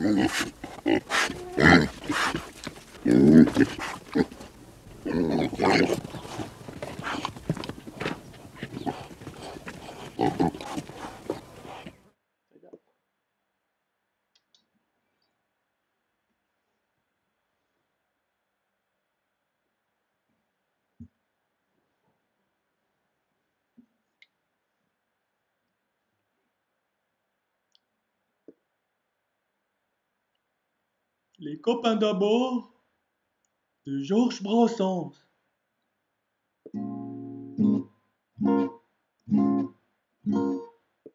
Mm-hmm. Les copains d'abord de Georges Brassens.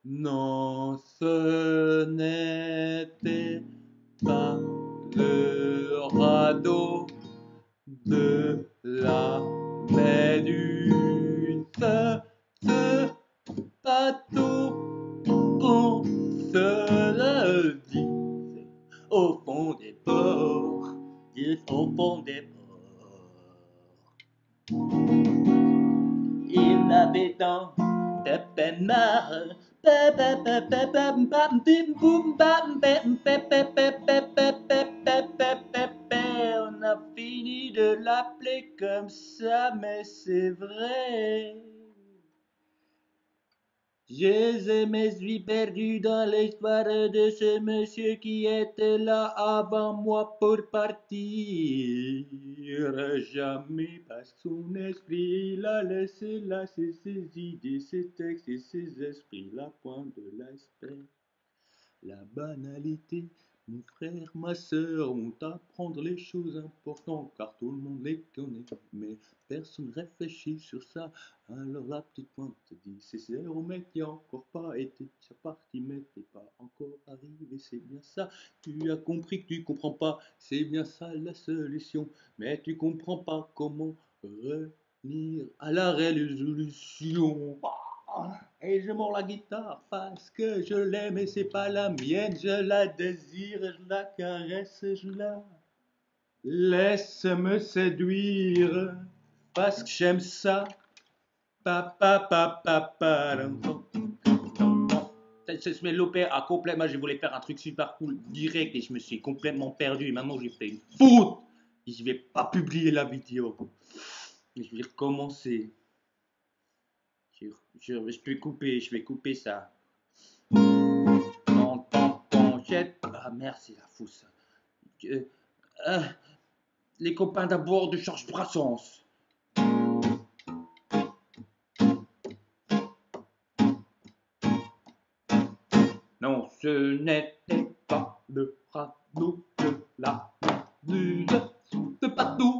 Non, ce n'était pas le radeau de la au fond des ports, au fond des ports. Il avait dans pépémar, on a fini de l'appeler comme ça, mais c'est vrai. J'ai mes vies perdues dans l'espoir de ce monsieur qui était là avant moi pour partir. Jamais parce que son esprit il a laissé là ses, idées, ses textes et ses esprits, la pointe de l'iceberg. La banalité, mon frère, ma sœur, vont apprendre les choses importantes car tout le monde les connaît. Mais personne réfléchit sur ça. Alors la petite pointe te dit c'est zéro mec qui a encore pas été sa partie mais t'es pas encore arrivé. C'est bien ça. Tu as compris que tu comprends pas. C'est bien ça la solution. Mais tu comprends pas comment revenir à la résolution. Et je mords la guitare parce que je l'aime et c'est pas la mienne. Je la désire, je la caresse, je la laisse me séduire parce que j'aime ça. Pa, pa, pa, pa, pa, dum, dum, dum, dum, dum. Je me loupé à complètement, je voulais faire un truc super cool direct et je me suis complètement perdu. Et maintenant j'ai fait une faute. Je vais pas publier la vidéo. Je vais recommencer. Je, peux couper, je vais couper ça. Ah merde, c'est la fou ça. Euh, euh, les copains d'abord de Georges Brassens. Non, ce n'était pas le radeau de la muse, de bateau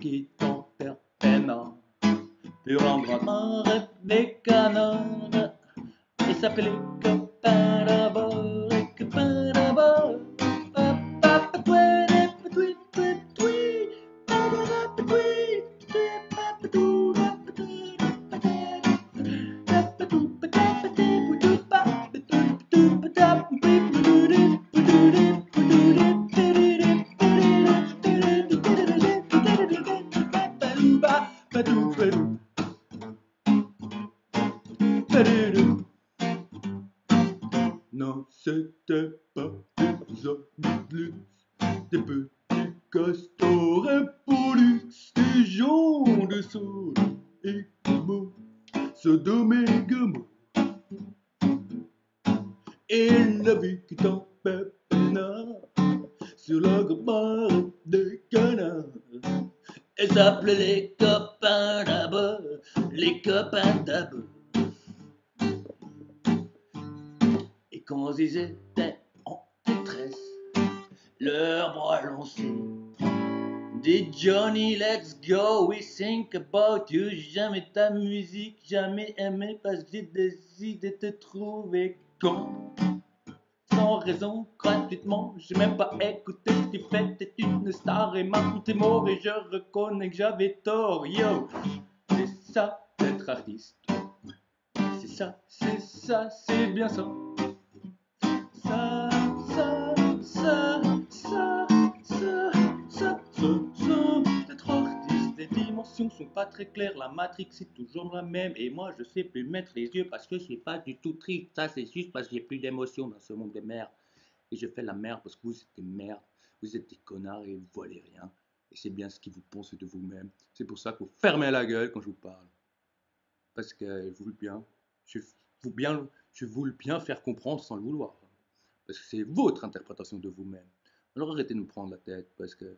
qui t'entertainent. Pour rendre mort des canons et s'appeler copain d'abord et copain d'abord. Peinard, sur gare des canards. Et s'appelait les copains d'abord, les copains d'abord. Et quand ils étaient en détresse, leurs bras lancés, dit Johnny, let's go, we think about you. Jamais ta musique, jamais aimé parce que j'ai décidé de te trouver con. Sans raison, gratuitement, j'ai même pas écouté ce qu'il fait, t'es une star et maintenant t'es mort et je reconnais que j'avais tort, yo. C'est ça d'être artiste. C'est ça, c'est ça, c'est bien ça. Ça, ça, ça, sont pas très claires. La matrix c'est toujours la même. Et moi, je sais plus mettre les yeux parce que c'est pas du tout triste. Ça, c'est juste parce que j'ai plus d'émotion dans ce monde de merde. Et je fais la merde parce que vous êtes des merdes. Vous êtes des connards et vous voyez rien. Et c'est bien ce que vous pensez de vous-même. C'est pour ça que vous fermez la gueule quand je vous parle. Parce que je veux bien. Je veux bien, je veux bien faire comprendre sans le vouloir. Parce que c'est votre interprétation de vous-même. Alors arrêtez de nous prendre la tête parce que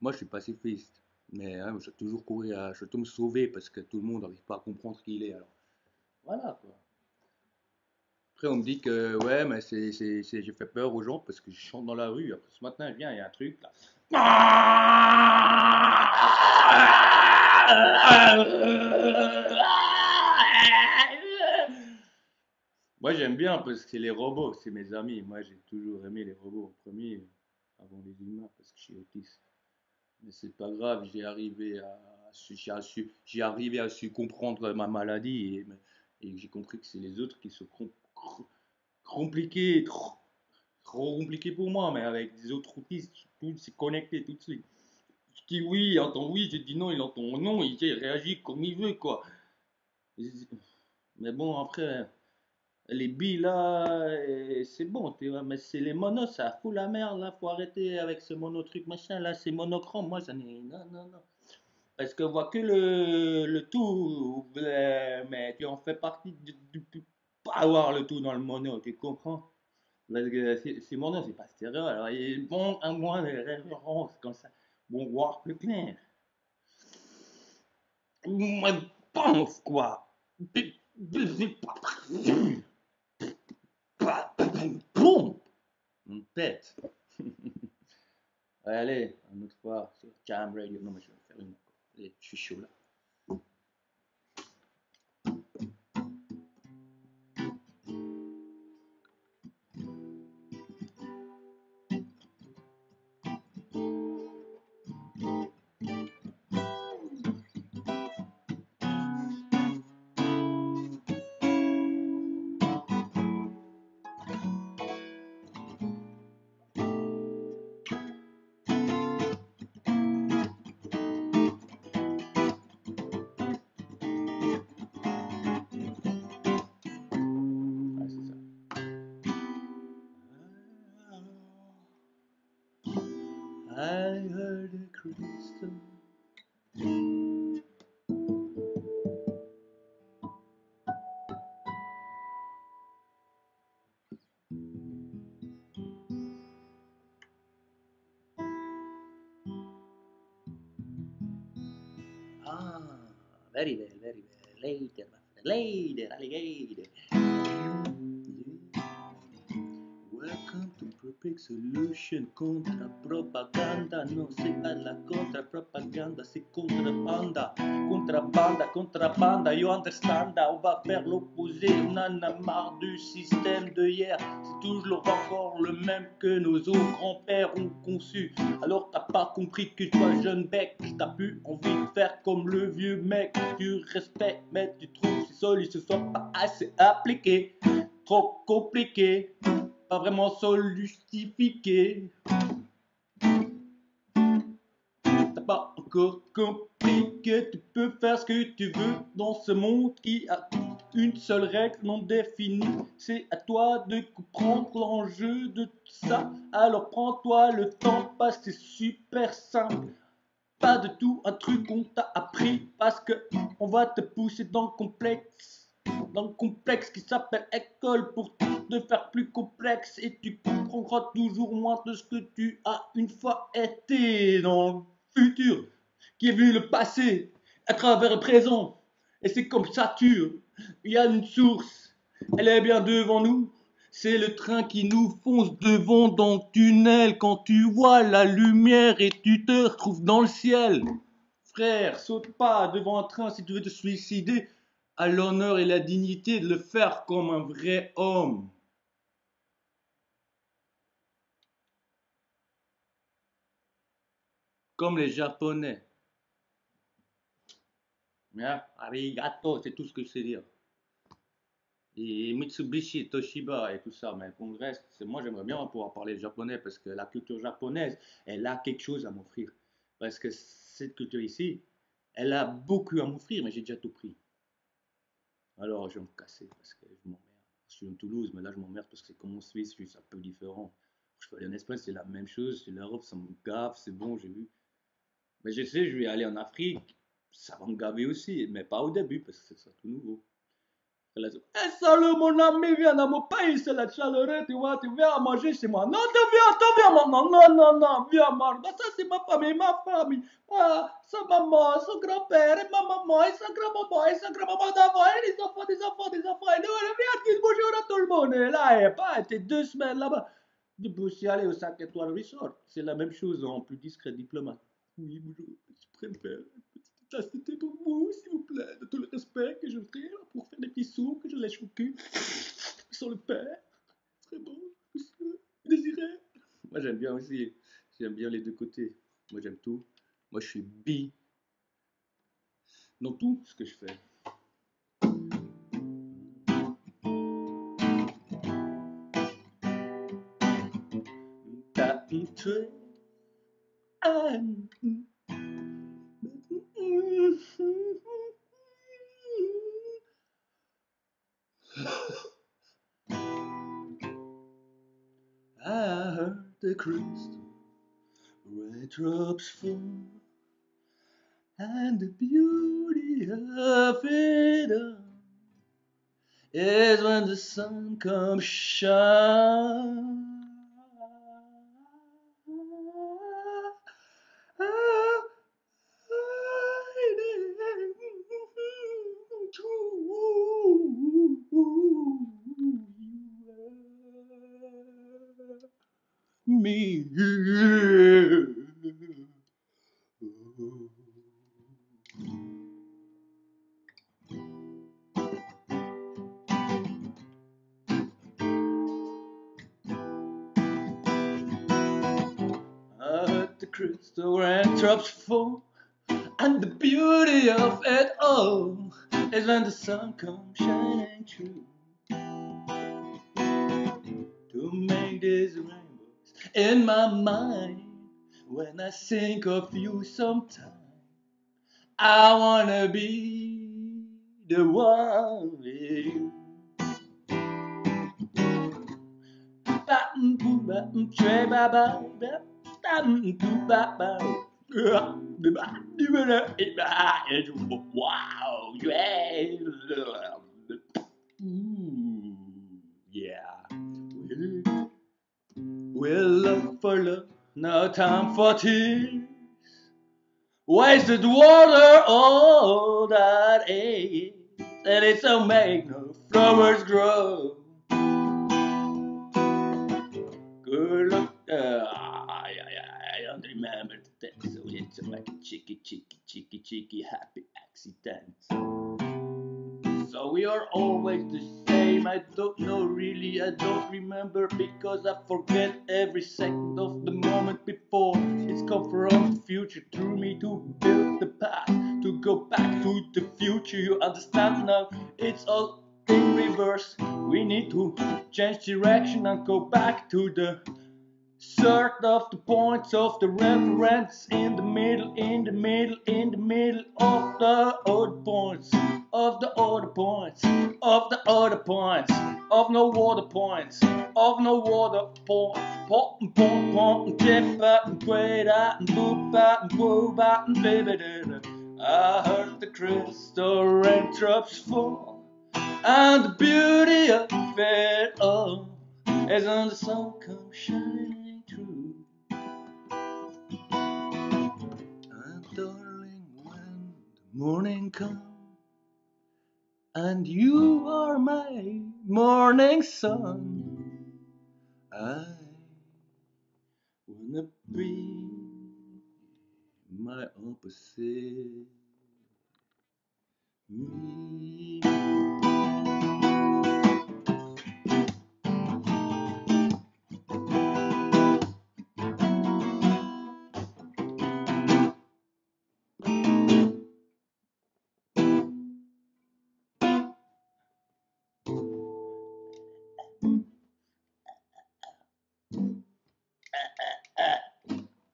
moi je suis pacifiste. Mais hein, je dois toujours courir, je dois me sauver parce que tout le monde n'arrive pas à comprendre qui il est. Alors voilà quoi. Après on me dit que ouais mais c'est, j'ai fait peur aux gens parce que je chante dans la rue. Après ce matin je viens, il y a un truc là. Moi j'aime bien parce que c'est les robots, c'est mes amis. Moi j'ai toujours aimé les robots en premier avant les humains parce que je suis autiste. Mais c'est pas grave, j'ai arrivé à, j'ai arrivé à su comprendre ma maladie et, j'ai compris que c'est les autres qui sont compliqués, trop, compliqués pour moi, mais avec des autres autistes, tout c'est connecté tout de suite. Je dis oui, il entend oui, je dis non, il entend non, il réagit comme il veut, quoi. Mais bon, après, les billes là, c'est bon, tu vois, mais c'est les monos, ça fout la merde là, faut arrêter avec ce mono truc machin là, c'est monochrome, moi j'en ai. Non, non, non. Parce que voit que le, tout, mais tu en fais partie du, pas avoir le tout dans le mono, tu comprends? Parce que c'est mono, c'est pas stéréo, alors il est bon à moins des références comme ça, bon, voir plus clair. Moi, pense quoi Boum Une tête. allez, une autre fois sur Jam Radio. Non, mais je vais faire une. Allez, je suis chaud là. Ah, very well, very well. Later, later, alligator. Propix Solution. Contra-propaganda. Non, c'est pas la contre-propaganda, c'est contre-banda. Contrabanda, contrabanda, you understand? On va faire l'opposé. On en a marre du système de hier. C'est toujours encore le même que nos grands-pères ont conçu. Alors t'as pas compris que toi, jeune bec, t'as plus envie de faire comme le vieux mec. Tu respectes, mais tu trouves ces solutions sont pas assez appliquées. Trop compliqué, pas vraiment solustifié. T'as pas encore compris que tu peux faire ce que tu veux dans ce monde qui a une seule règle non définie. C'est à toi de comprendre l'enjeu de ça. Alors prends-toi le temps parce que c'est super simple. Pas de tout un truc qu'on t'a appris parce que on va te pousser dans le complexe. Dans le complexe qui s'appelle école pour te faire plus complexe et tu comprendras toujours moins de ce que tu as une fois été dans le futur qui est vu le passé à travers le présent. Et c'est comme tu il y a une source, elle est bien devant nous. C'est le train qui nous fonce devant dans le tunnel quand tu vois la lumière et tu te retrouves dans le ciel. Frère, saute pas devant un train si tu veux te suicider. À l'honneur et la dignité de le faire comme un vrai homme. Comme les Japonais. Arigato, c'est tout ce que je sais dire. Et Mitsubishi, Toshiba et tout ça, mais pour le reste, moi j'aimerais bien pouvoir parler japonais parce que la culture japonaise, elle a quelque chose à m'offrir. Parce que cette culture ici, Elle a beaucoup à m'offrir, mais j'ai déjà tout pris. Alors, je vais me casser parce que je m'emmerde. Je suis en Toulouse, mais là, je m'emmerde parce que c'est comme en Suisse, suis un peu différent. Je peux aller en Espagne, c'est la même chose. C'est l'Europe, ça me gave, c'est bon, j'ai vu. Mais je sais, je vais aller en Afrique, ça va me gaver aussi, mais pas au début parce que c'est tout nouveau. Dit, Eh, salut mon ami, viens dans mon pays, c'est la chaleur, tu vois, tu viens manger chez moi. Non, tu viens, tu viens, maman, non, non, non, viens, ça c'est ma famille, ma famille. Ah, sa maman, son grand-père, et ma maman, et sa grand-maman, et sa grand-maman d'avant, et les enfants, des enfants, des enfants. Et nous, vient, dis bonjour tout le monde. Et là, elle pas, deux semaines là-bas. Coup, je suis allé au 5 étoiles resort. C'est la même chose en plus discret diplomate. Oui, bonjour, je préfère de thé pour vous, s'il vous plaît, de tout le respect que je voudrais pour faire des petits sous que je lèche au cul sans le père. Très bon, monsieur, désiré. Moi, j'aime bien aussi, j'aime bien les deux côtés. Moi, j'aime tout. Moi, je suis bi dans tout ce que je fais. I heard the crystal raindrops fall, and the beauty of it all is when the sun comes shine. Me. The crystal raindrops fall, and the beauty of it all is when the sun comes shining in my mind. When I think of you sometime, I wanna be the one with you. Wow, yeah. Well, love for love, no time for tears. Wasted water, all that is, and it's don't make no flowers grow. Good luck. Uh, I, I, I don't remember the text, so it's like a cheeky, cheeky, cheeky, cheeky happy accident. So oh, we are always the same. I don't know really, I don't remember because I forget every second of the moment before. It's come from the future through me to build the past, to go back to the future. You understand now? It's all in reverse. We need to change direction and go back to the start of the points of the reference in the middle, in the middle, in the middle of the other points, of the other points, of the other points, of no water points, of no water point. Pop and pop and tip up and quit out boop and boop out and baby. I heard the crystal raindrops fall, and the beauty of it all is when the sun comes shining morning comes, and you are my morning sun, I wanna be my opposite. Me.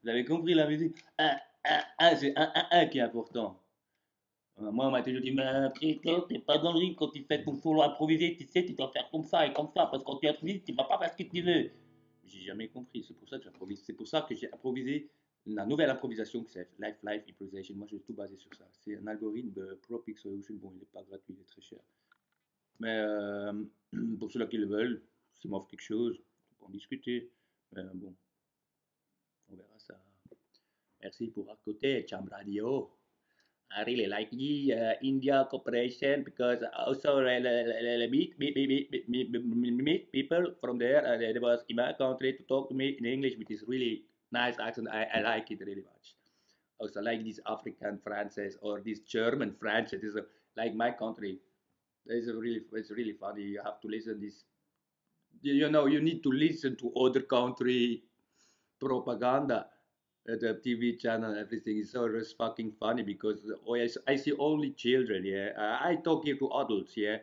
Vous avez compris la musique? Un, un, un, c'est un, un, un qui est important. Euh, Moi, on m'a toujours dit, mais t'es pas dans le rythme quand tu fais ton solo improvisé, tu sais, tu dois faire comme ça et comme ça, parce que quand tu improvises, tu vas pas faire ce que tu veux. J'ai jamais compris, c'est pour ça que j'improvise. C'est pour ça que j'ai improvisé la nouvelle improvisation que c'est Life Life Improvisation. Moi, j'ai tout basé sur ça. C'est un algorithme de Solution. Bon, il n'est pas gratuit, il est très cher. Mais euh, pour ceux-là qui le veulent, s'ils m'offrent quelque chose, on peut en discuter. Mais bon. Merci pour Cham Radio. I really like the uh, India cooperation because also uh, meet, meet, meet, meet, meet, people from there. Uh, there was in my country to talk to me in English, which is really nice accent. I, I like it really much. Also like this African Frances or this German French. It is a, like my country. It's really it's really funny. You have to listen this. You know you need to listen to other country propaganda the TV channel, everything is so fucking funny because oh, I, see only children. Yeah, I talk here to adults. Yeah,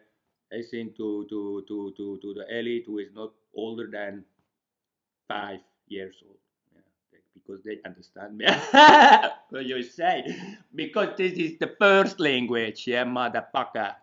I think to to to to to the elite who is not older than five years old. Because they understand me. what you say? Because this is the first language. Yeah, motherfucker.